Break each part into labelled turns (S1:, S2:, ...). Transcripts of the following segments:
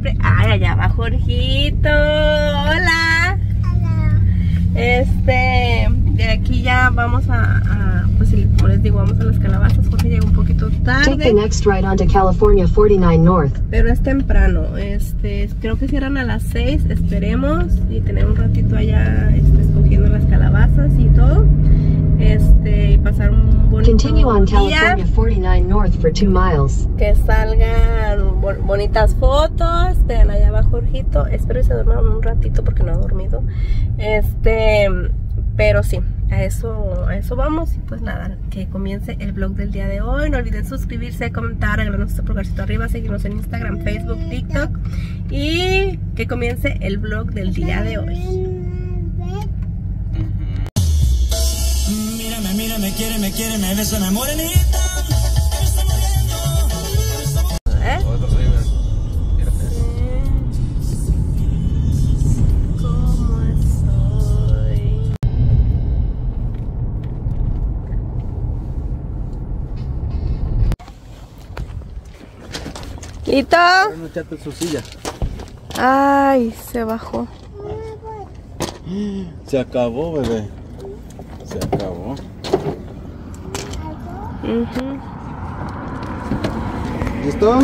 S1: siempre. Ay, allá va Jorgito. Hola.
S2: Hola.
S1: Este, de aquí ya vamos a, a, pues como les digo, vamos a las calabazas. Jorge llega un poquito
S3: Take the
S1: tarde,
S3: next right onto California 49 North.
S1: pero es temprano. Este, creo que cierran a las 6, esperemos y tener un ratito allá este, escogiendo las calabazas y todo. Este, y pasar un bonito
S3: Continue on
S1: día.
S3: California 49 North for 2 miles.
S1: que salgan bo- bonitas fotos. Vean, allá va Jorgito. Espero que se duerma un ratito porque no ha dormido. Este, pero sí, a eso, a eso vamos. Y pues nada, que comience el vlog del día de hoy. No olviden suscribirse, comentar, regalarnos este pulgarcito arriba, seguirnos en Instagram, Facebook, TikTok. Y que comience el vlog del día de hoy.
S4: Mírame, quiere, me quiere, me besa, me morenita.
S1: ¿Eh? ¿Listo?
S5: Su silla.
S1: Ay, se bajó.
S5: Se acabó, bebé. Se acabó.
S1: Ujú.
S5: ¿Listo?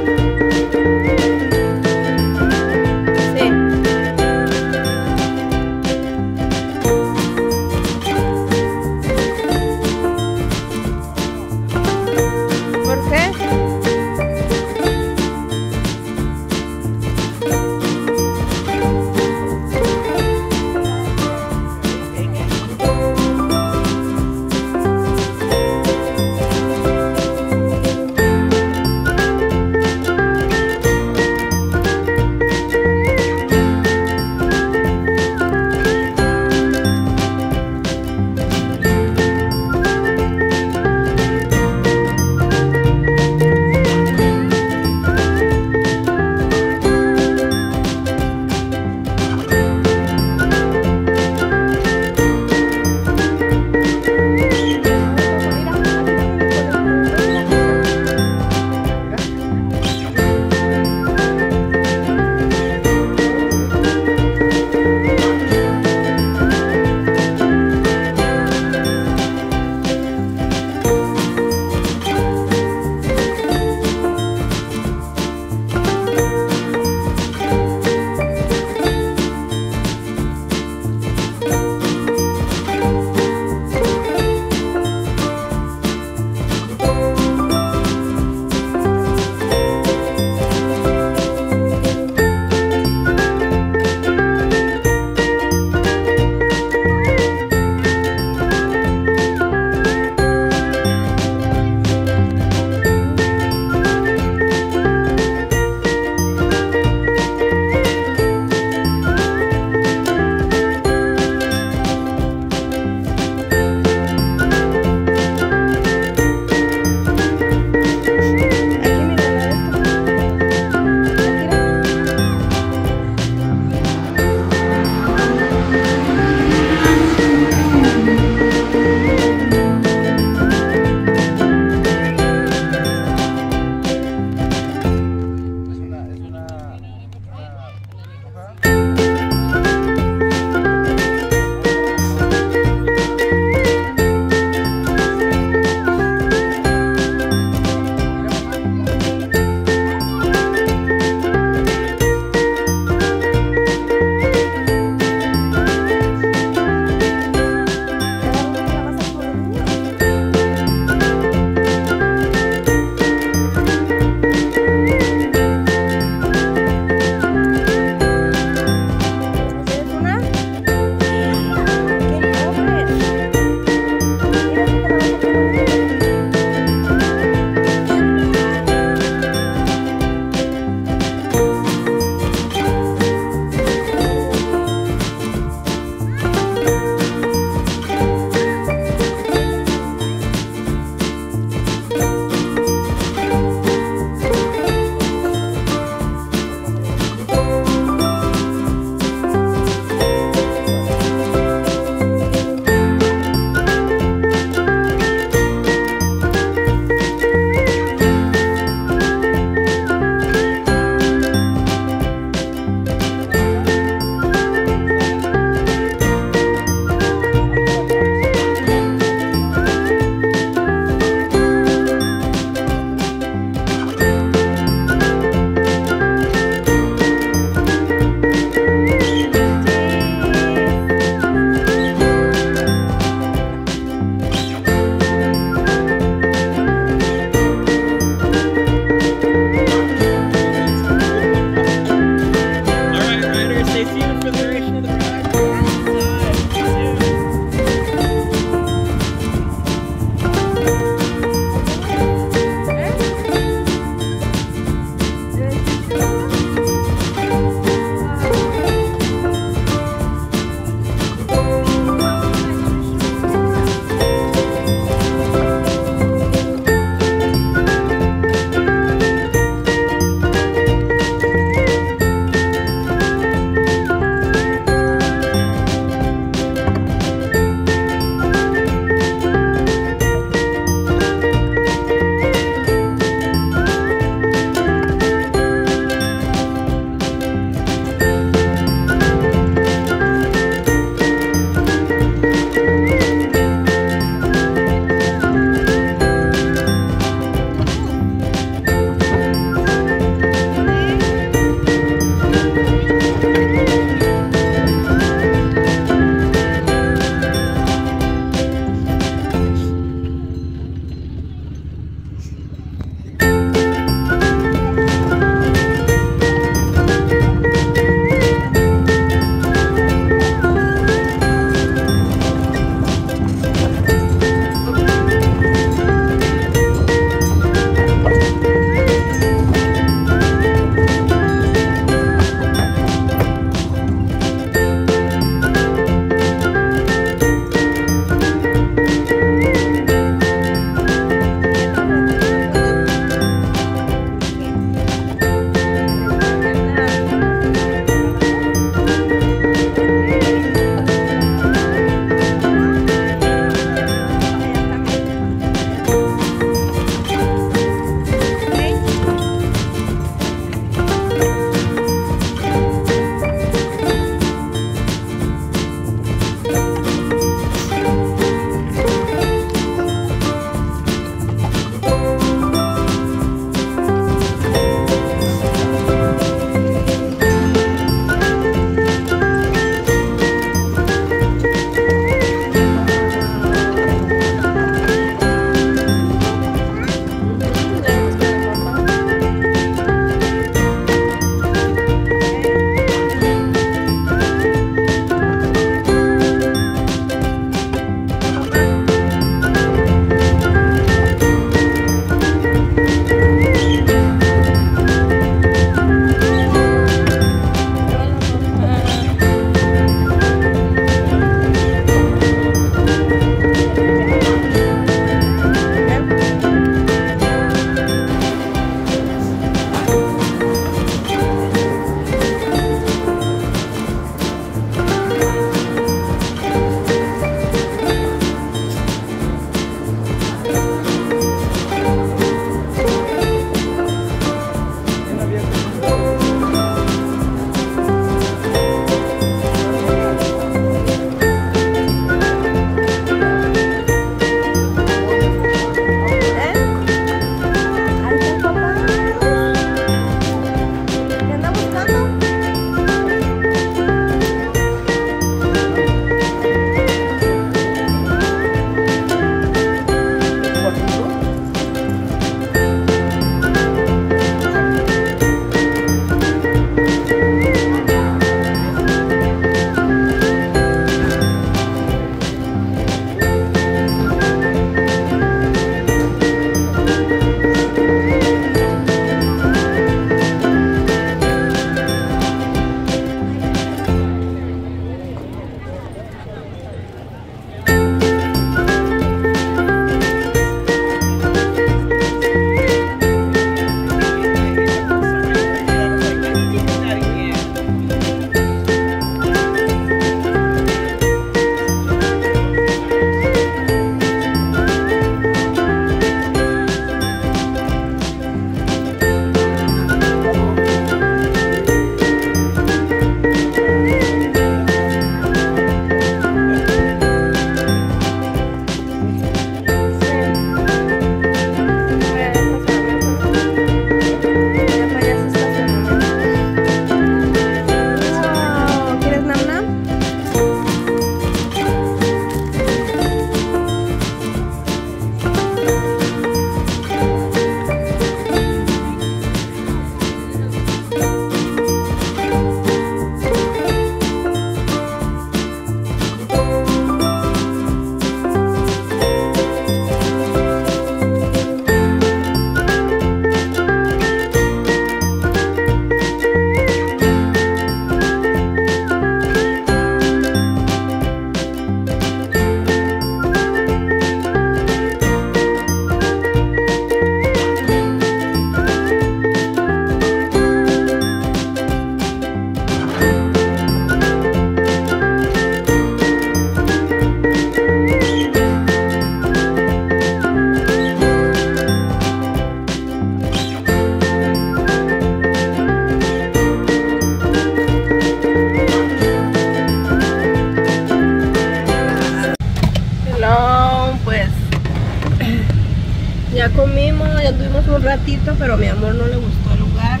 S1: Ya anduvimos un ratito, pero a mi amor no le gustó el lugar.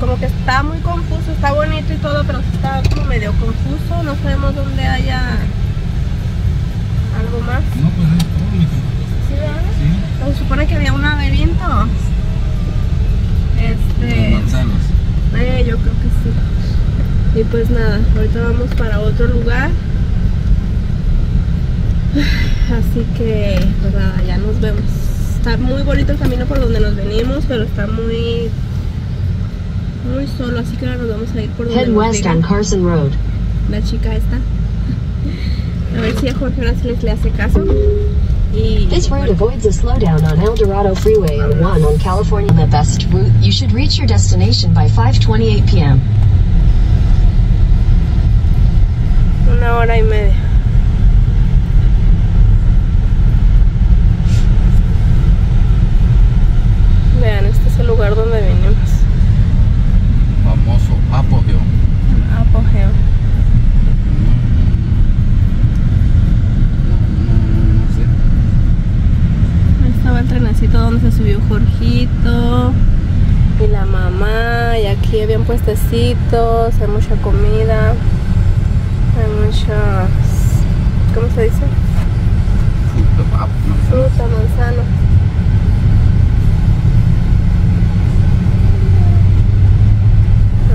S1: Como que está muy confuso, está bonito y todo, pero está como medio confuso. No sabemos dónde haya algo más.
S5: No, pues es
S1: ¿Sí, verdad?
S5: Sí.
S1: Se supone que había un laberinto. Este.
S5: manzanas.
S1: Eh, yo creo que sí. Y pues nada, ahorita vamos para otro lugar. Así que, pues nada, ya nos vemos. Está muy bonito el camino por donde nos venimos, pero está muy, muy solo, así que ahora nos vamos a ir por donde
S3: Head west on Carson Road.
S1: La chica esta. A ver si a Jorge ahora sí les le hace caso. Y
S3: This route avoids a slowdown on El Dorado Freeway and 1 on California. The best route. You should reach your destination by 5:28 p.m.
S1: una hora y media. Vean, este es el lugar donde venimos.
S5: Famoso apogeo.
S1: Apogeo.
S5: No sé.
S1: Ahí estaba el trenecito donde se subió Jorgito y la mamá. Y aquí habían hay mucha comida, hay muchas. ¿Cómo se dice?
S5: Fruta,
S1: manzana.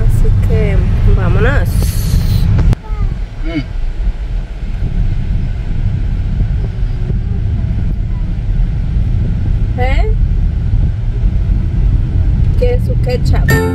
S1: Así que vámonos. ¿Eh? ¿Qué su ketchup?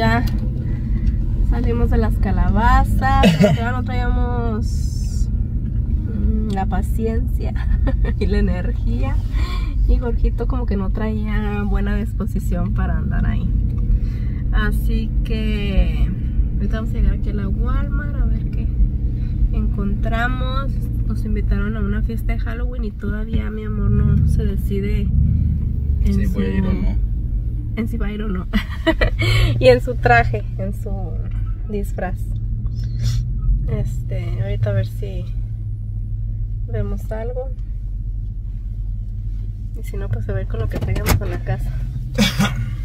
S1: ya salimos de las calabazas. Todavía no traíamos mm, la paciencia y la energía. Y Jorgito como que no traía buena disposición para andar ahí. Así que ahorita vamos a llegar aquí a la Walmart a ver qué encontramos. Nos invitaron a una fiesta de Halloween y todavía mi amor no se decide en
S5: sí, su... voy a ir o no
S1: en si va a ir o no. y en su traje, en su disfraz. Este, ahorita a ver si vemos algo. Y si no, pues a ver con lo que traigamos a la casa.